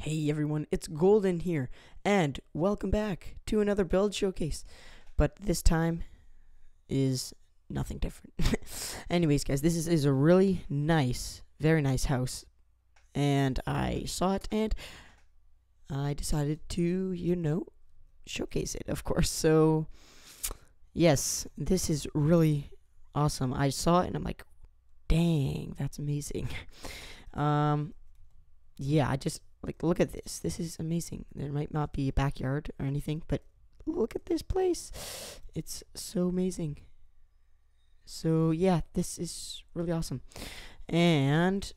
Hey everyone, it's Golden here, and welcome back to another build showcase. But this time is nothing different. Anyways, guys, this is, is a really nice, very nice house, and I saw it and I decided to, you know, showcase it, of course. So, yes, this is really awesome. I saw it and I'm like, dang, that's amazing. um, yeah, I just like look at this. This is amazing. There might not be a backyard or anything, but look at this place. It's so amazing. So yeah, this is really awesome. And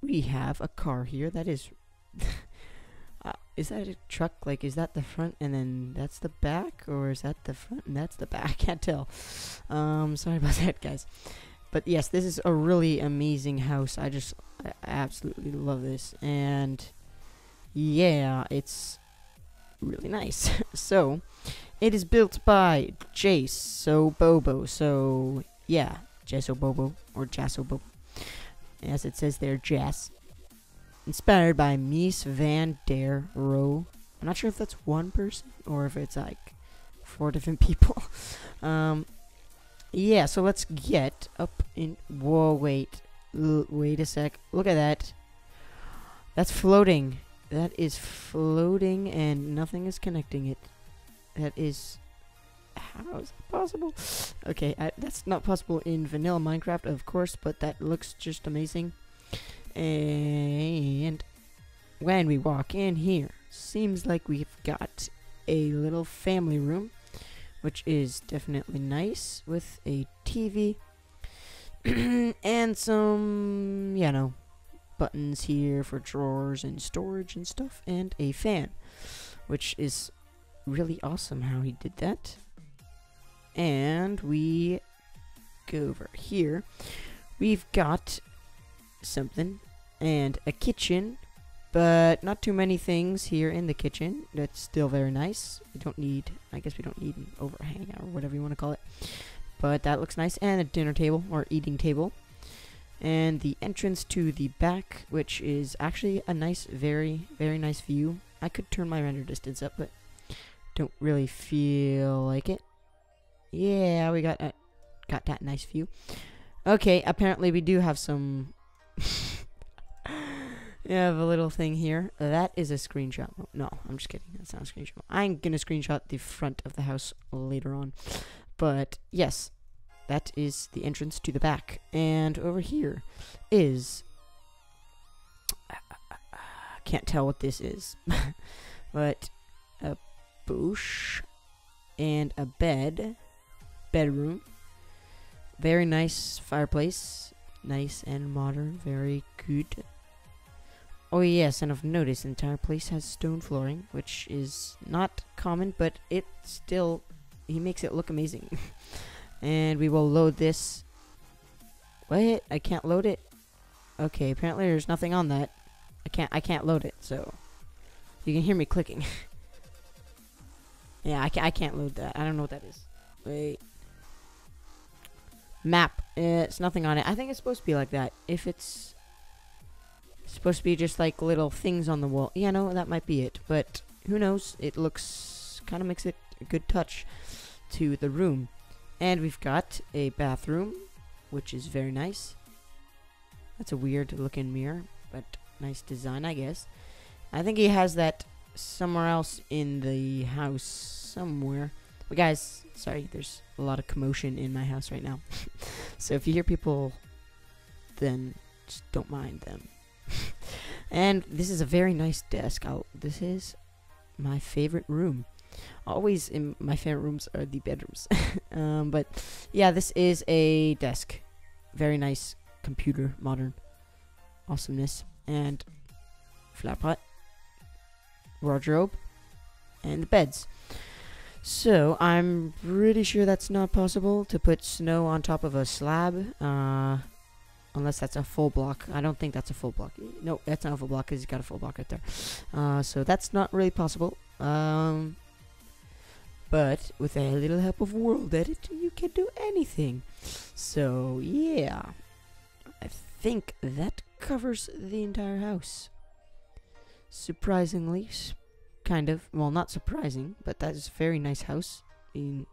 we have a car here that is uh, is that a truck? Like is that the front and then that's the back or is that the front and that's the back? I can't tell. Um sorry about that, guys. But yes, this is a really amazing house. I just I absolutely love this. And yeah, it's really nice. so, it is built by Jace So Bobo. So, yeah, Jaso Bobo or Jaso Bobo. As it says there, Jas. Inspired by Mies van der Rohe. I'm not sure if that's one person or if it's like four different people. um, yeah, so let's get up in. Whoa, wait. L wait a sec. Look at that. That's floating. That is floating and nothing is connecting it. That is. How is that possible? Okay, I, that's not possible in vanilla Minecraft, of course, but that looks just amazing. And when we walk in here, seems like we've got a little family room which is definitely nice with a TV and some, you know, buttons here for drawers and storage and stuff, and a fan, which is really awesome how he did that. And we go over here. We've got something and a kitchen but not too many things here in the kitchen. That's still very nice. We don't need, I guess we don't need an overhang or whatever you want to call it. But that looks nice. And a dinner table or eating table. And the entrance to the back, which is actually a nice, very, very nice view. I could turn my render distance up, but don't really feel like it. Yeah, we got a, got that nice view. Okay, apparently we do have some you have a little thing here. That is a screenshot. Oh, no, I'm just kidding. That's not a screenshot. I'm going to screenshot the front of the house later on. But yes, that is the entrance to the back. And over here is. I can't tell what this is. but a bush and a bed. Bedroom. Very nice fireplace. Nice and modern. Very good. Oh yes, and I've noticed the entire place has stone flooring, which is not common, but it still he makes it look amazing. and we will load this. Wait, I can't load it. Okay, apparently there's nothing on that. I can't I can't load it, so you can hear me clicking. yeah, I can't I can't load that. I don't know what that is. Wait. Map. It's nothing on it. I think it's supposed to be like that. If it's supposed to be just like little things on the wall. Yeah, no, that might be it. But who knows? It looks kind of makes it a good touch to the room. And we've got a bathroom, which is very nice. That's a weird looking mirror, but nice design, I guess. I think he has that somewhere else in the house somewhere. But guys, sorry, there's a lot of commotion in my house right now. so if you hear people, then just don't mind them. And this is a very nice desk. I'll, this is my favorite room. Always in my favorite rooms are the bedrooms. um, but yeah, this is a desk. Very nice computer, modern awesomeness, and flat pot, wardrobe, and the beds. So I'm pretty sure that's not possible to put snow on top of a slab. Uh, Unless that's a full block. I don't think that's a full block. No, that's not a full block because he's got a full block right there. Uh, so that's not really possible. Um, but with a little help of World Edit, you can do anything. So, yeah. I think that covers the entire house. surprisingly, kind of. Well, not surprising, but that is a very nice house. I mean,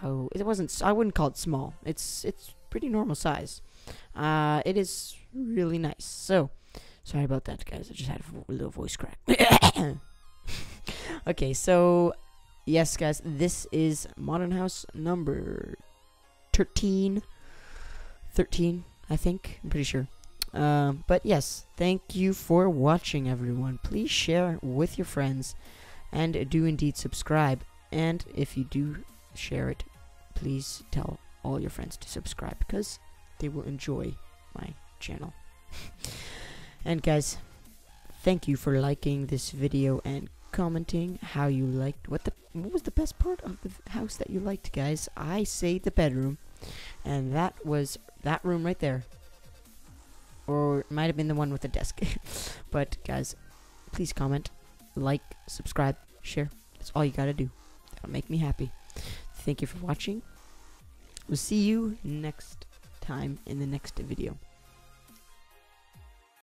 how it wasn't. I wouldn't call it small. It's it's pretty normal size. Uh, it is really nice. So, sorry about that, guys. I just had a little voice crack. okay, so yes, guys, this is Modern House number 13. 13, I think. I'm pretty sure. Um, but yes, thank you for watching, everyone. Please share with your friends and do indeed subscribe. And if you do share it, please tell all your friends to subscribe because they will enjoy my channel. and guys, thank you for liking this video and commenting how you liked what the what was the best part of the house that you liked guys? I say the bedroom. And that was that room right there. Or it might have been the one with the desk. But guys please comment like subscribe share. That's all you gotta do. That'll make me happy. Thank you for watching we'll see you next time in the next video